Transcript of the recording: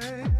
Sunday